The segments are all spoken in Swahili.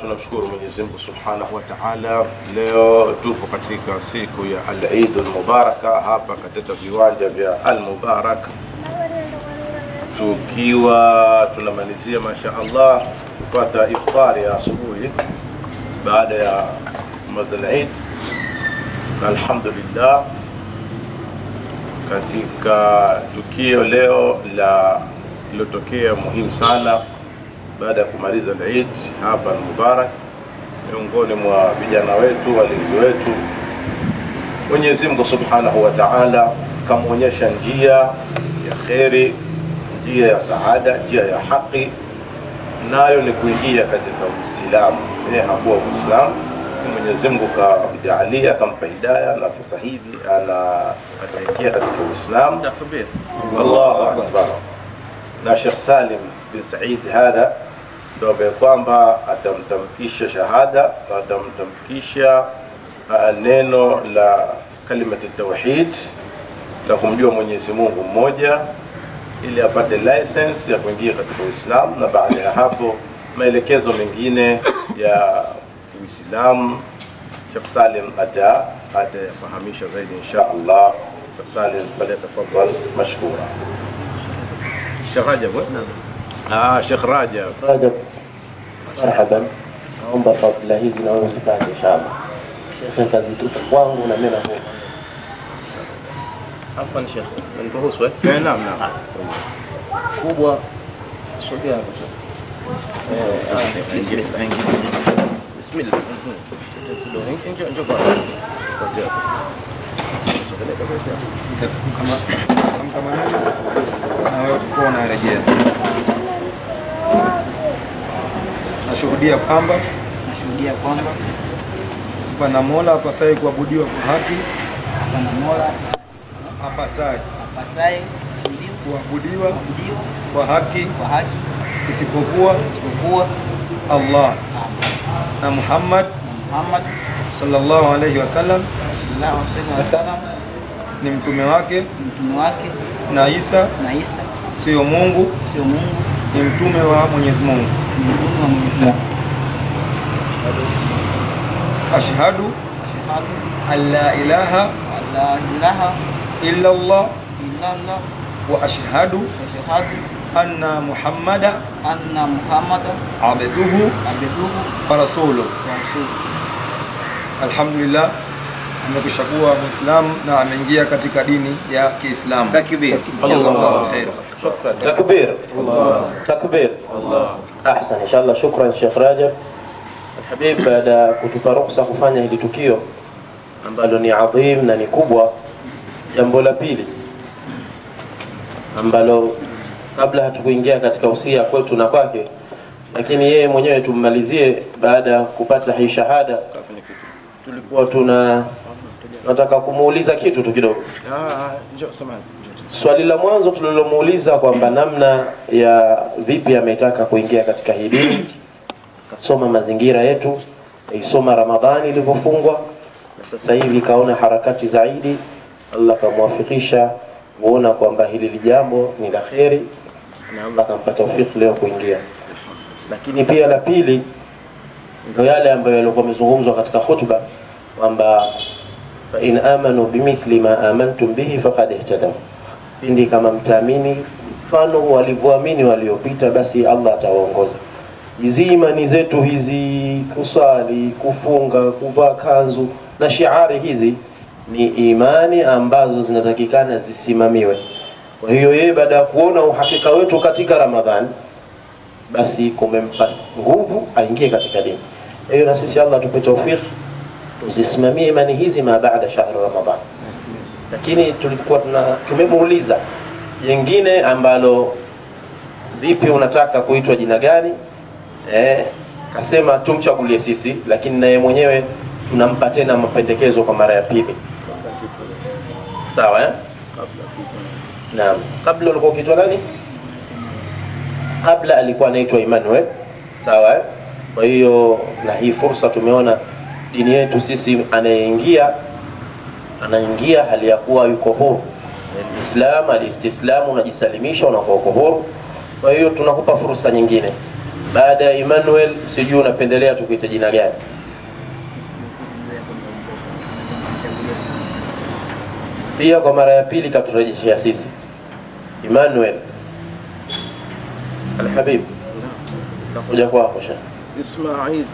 tunamshukuru Mwenyezi Mungu Subhanahu wa Ta'ala. Leo tupo katika siku ya Al-Eid al-Mubaraka hapa katika viwanja vya Al-Mubarak, tukiwa tunamalizia masha Allah kupata iftari ya asubuhi baada ya mazal Eid, na alhamdulillah katika tukio leo la lilotokea muhimu sana baada ya kumaliza Eid hapa Mubarak, miongoni mwa vijana wetu walinzi wetu, Mwenyezi Mungu Subhanahu wa Ta'ala kamwonyesha njia ya kheri, njia ya saada, njia ya haki, nayo ni kuingia katika Uislamu. Yeye hakuwa Muislamu, Mwenyezi Mungu kamjaalia, akampa hidayah na sasa hivi ana ataingia katika Uislamu. Allahu akbar. Na Sheikh Salim bin Said hadha ndo ambaye kwamba atamtamkisha shahada na atamtamkisha uh, neno la kalimati tauhid la kumjua Mwenyezi Mungu mmoja ili apate license ya kuingia katika Uislamu, na baada ya hapo maelekezo mengine ya Uislamu Sheikh Salim ata atayafahamisha zaidi insha Allah. Sheikh Salim falyatafadhal mashkura. Sheikh Rajab eh? Ah, Sheikh Rajab. Rajab, marhaban. Naomba fadhila hizi na wewe uzipate inshallah. Shekhe kazitupa kwangu na mimi na wewe. Afwan Sheikh, niruhusu eh? Eh, naam naam. Kubwa sogea hapo Sheikh. Eh, ah, bismillah. Nawepo unarejea. Nashuhudia kwamba Nashuhudia kwamba pana Mola apasaye kuabudiwa kwa haki, hapana Mola apasaye apasaye kuabudiwa kwa haki kwa haki isipokuwa isipokuwa Allah na Muhammad Muhammad sallallahu alayhi wasallam ni mtume wake, mtume wake. Na Isa. Na Isa. Sio Mungu, sio Mungu. Ni mtume wa Mwenyezi Mungu. ni mtume wa Mwenyezi Mungu. Ashhadu Ashhadu an la ilaha illa Allah wa ashhadu anna Muhammada anna muhammada abduhu abduhu wa rasuluhu. Alhamdulillah, amekwisha kuwa Muislamu na ameingia katika dini ya Kiislamu. Takbir. Jazakallahu khair. Takbir. Takbir. Ahsan, inshallah. Shukran Sheikh Rajab Alhabib, baada ya kutupa ruhusa kufanya hili tukio ambalo ni adhim na ni kubwa. Jambo la pili ambalo kabla hatukuingia katika usia kwetu na kwake, lakini yeye mwenyewe tummalizie baada ya kupata hii shahada, tulikuwa tuna nataka kumuuliza kitu tu kidogo. Swali la mwanzo tulilomuuliza kwamba namna ya vipi ametaka kuingia katika hii dini, kasoma mazingira yetu, isoma Ramadhani ilivyofungwa, sasa hivi kaona harakati zaidi, Allah kamwafikisha kuona kwamba hili lijambo ni la kheri, na Allah kampa taufiki leo kuingia. Lakini pia la pili ndio yale ambayo yalikuwa yamezungumzwa katika khutba kwamba fa in amanu bimithli ma amantum bihi faqad ihtadaw pindi kama mtaamini mfano walivyoamini waliopita, basi Allah atawaongoza. Hizi imani zetu hizi, kusali, kufunga, kuvaa kanzu na shiari hizi ni imani ambazo zinatakikana zisimamiwe. Kwa hiyo yeye baada ya kuona uhakika wetu katika Ramadhani, basi kumempa nguvu aingie katika dini. Hiyo na sisi Allah tupe tawfik, tuzisimamie imani hizi ma baada shahri Ramadhani lakini tulikuwa tumemuuliza jingine ambalo vipi unataka kuitwa jina gani eh, kasema tumchagulie sisi lakini naye mwenyewe tunampa tena mapendekezo kwa mara ya pili sawa eh? Naam. Kabla ulikuwa ukiitwa nani? Kabla alikuwa anaitwa Emmanuel. Sawa eh? kwa hiyo na hii fursa tumeona dini yetu sisi anayeingia anaingia hali ya kuwa yuko huru. Islam alistislamu unajisalimisha unakuwa uko huru. Kwa hiyo tunakupa fursa nyingine. Baada ya Emmanuel sijui unapendelea tukuite jina gani? Pia kwa mara ya pili katurejeshea sisi Emmanuel. Alhabib. Kuja kwako kusha Ismail.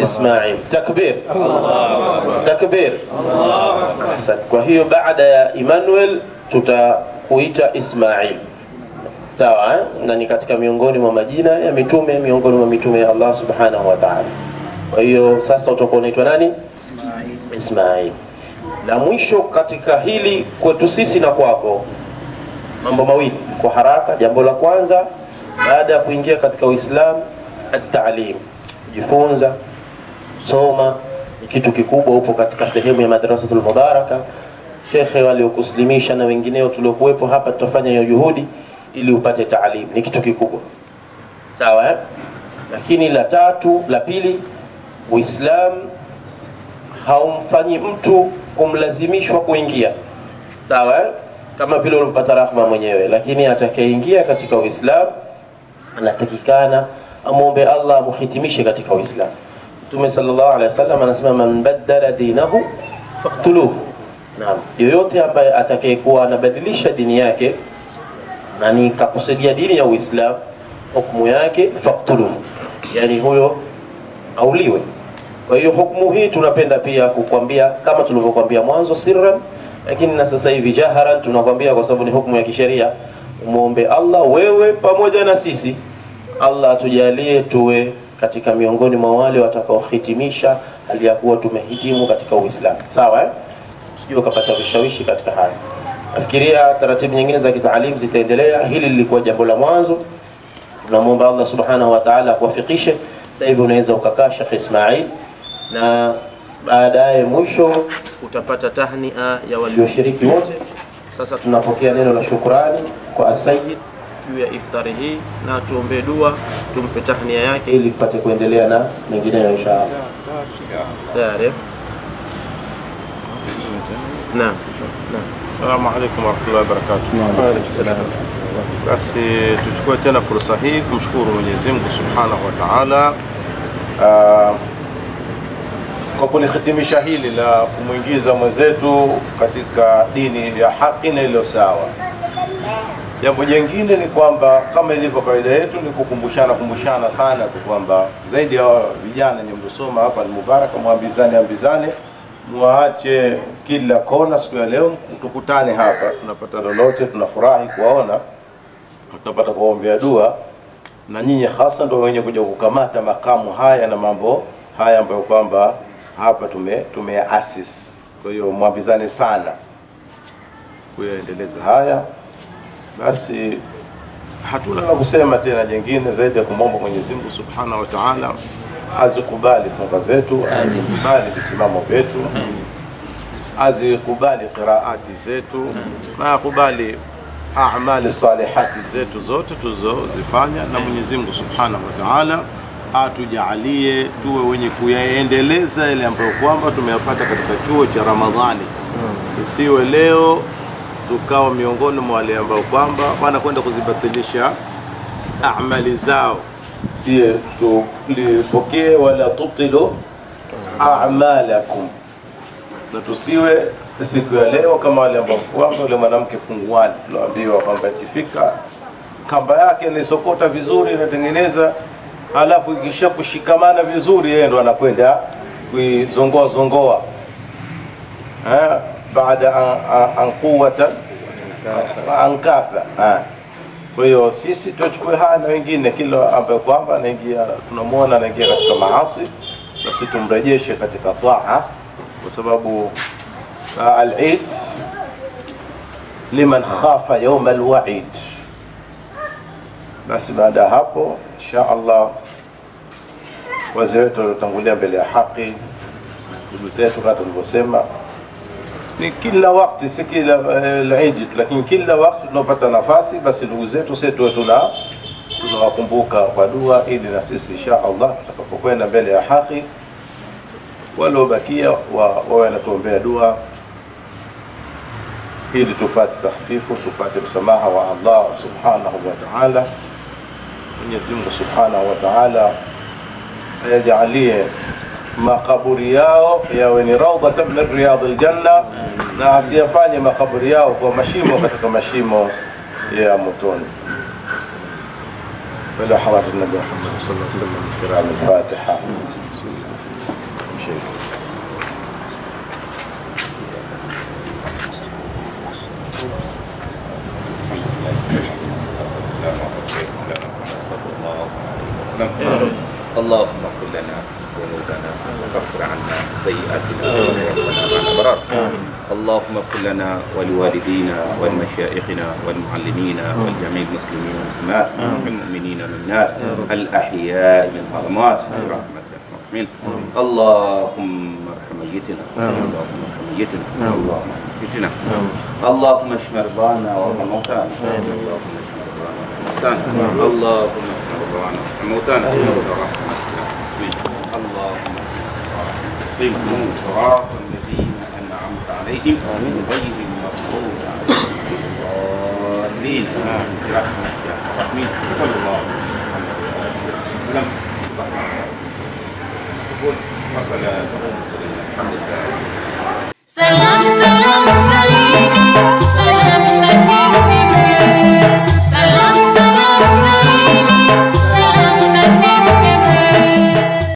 Ismail. Takbir. Takbir. Kwa hiyo baada ya Emmanuel tutakuita Ismail. Sawa eh? na ni katika miongoni mwa majina ya mitume miongoni mwa mitume ya Allah subhanahu wa ta'ala. Kwa hiyo sasa utakuwa unaitwa nani? Ismail. Ismail. Na mwisho katika hili kwetu sisi na kwako mambo mawili. Kwa haraka jambo la kwanza baada ya kuingia katika uislamu at-ta'lim kujifunza soma ni kitu kikubwa upo katika sehemu ya madrasatul mubaraka. Shekhe waliokuslimisha na wengineo tuliokuwepo hapa tutafanya hiyo juhudi ili upate taalim ni kitu kikubwa. Sawa eh? lakini la tatu la pili uislamu haumfanyi mtu kumlazimishwa kuingia. Sawa eh? Kama vile ulimpata rahma mwenyewe. Lakini atakayeingia katika uislamu anatakikana amwombe allah amuhitimishe katika uislamu. Mtume sallallahu alaihi wasallam anasema man baddala dinahu faktuluhu naam. Yoyote ambaye atakayekuwa anabadilisha dini yake na nikakusudia dini ya uislamu hukumu yake faktuluhu yani huyo auliwe. Kwa hiyo hukumu hii tunapenda pia kukwambia kama tulivyokuambia mwanzo sirran lakini na sasa hivi jaharan tunakwambia kwa sababu ni hukumu ya kisheria umwombe allah wewe pamoja na sisi. Allah atujalie tuwe katika miongoni mwa wale watakaohitimisha hali ya kuwa tumehitimu katika uislamu. Sawa eh? sijui ukapata vishawishi katika haya nafikiria taratibu nyingine za kitaalim zitaendelea. Hili lilikuwa jambo la mwanzo. Tunamwomba allah subhanahu wa taala akuwafikishe sasa hivi unaweza ukakaa ismail na baadaye mwisho utapata tahnia ya walioshiriki wote. Sasa tunapokea neno la shukrani kwa asayid juu ya iftari hii na tuombee dua tumpe tahnia yake. ili tupate kuendelea na mengineyo inshallah tayari? Naam. Assalamu alaikum warahmatullahi wabarakatuh. Basi tuchukue tena fursa hii kumshukuru Mwenyezi Mungu Subhanahu wa Ta'ala. Ah, kwa kulihitimisha hili la kumwingiza mwenzetu katika dini ya haki na iliyo sawa. Jambo jingine ni kwamba kama ilivyo kawaida yetu ni kukumbushana kumbushana sana tu kwamba zaidi ya vijana ni mliosoma hapa ni Mubaraka, mwambizane ambizane, muache kila kona. Siku ya leo tukutane hapa, tunapata lolote, tunafurahi kuwaona, tunapata kuombea dua, na nyinyi hasa ndio wenye kuja kukamata makamu haya na mambo haya ambayo kwamba hapa tume tumeasis. Kwa hiyo mwambizane sana kuyaendeleza haya basi hatuna la kusema tena jingine zaidi ya kumwomba Mwenyezi Mungu Subhanahu wa Ta'ala azikubali funga zetu, azikubali visimamo vyetu, azikubali qiraati zetu na akubali amali salihati zetu zote tuzozifanya, na Mwenyezi Mungu Subhanahu wa Ta'ala atujaalie tuwe wenye kuyaendeleza yale ambayo kwamba tumeyapata katika chuo cha Ramadhani, isiwe leo tukawa miongoni mwa wale ambao kwamba wanakwenda kuzibatilisha amali zao, sie tulipokee wala tubtilu a'malakum, na tusiwe siku ya leo kama wale ambao kwamba yule mwanamke funguani tunaambiwa kwamba ikifika kamba yake inaisokota vizuri, inatengeneza, halafu ikisha kushikamana vizuri, yeye ndo anakwenda kuizongoa zongoa eh, baada an- an- an. Kwa hiyo sisi tuchukue haya na wengine, kila ambaye kwamba anaingia tunamwona anaingia katika maasi, basi tumrejeshe katika taa, kwa sababu al-Eid liman khafa yawm al-wa'id. Basi baada hapo insha Allah wazee wetu waliotangulia mbele ya haki, ndugu zetu kama tulivyosema, ni kila wakati, si kila eh, Eid, lakini kila wakati tunapata nafasi, basi ndugu zetu sie tuwe tuna tunawakumbuka kwa dua, ili na sisi insha Allah tutakapokwenda mbele ya haki waliobakia wa- wawe wanatuombea dua ili tupate tahfifu, tupate msamaha wa Allah subhanahu wa ta'ala. Mwenyezi Mungu subhanahu wa ta'ala ayajalie makaburi yao yawe ni raudhatan min riyadil janna, na asiyafanye makaburi yao kwa mashimo katika mashimo ya motoni. إلى حضرة النبي محمد صلى الله عليه وسلم الكرام اللهم اغفر لنا ذنوبنا وكفر عنا سيئاتنا وتوفنا مع الأبرار. اللهم اغفر لنا ولوالدينا ولمشايخنا والمعلمين ولجميع المسلمين والمسلمات والمؤمنين والمؤمنات الأحياء من الاموات برحمتك الراحمين اللهم ارحم ميتنا. اللهم ارحم ميتنا. اللهم ارحم ميتنا. اللهم اشف مرضانا وارحم موتانا. اللهم موتانا. اللهم اغفر موتانا. اللهم منهم صراط الذين أنعمت عليهم غير المغضوب عليهم الضالين. برحمتك يا الرحمن صلى الله عليه وسلم. مسألة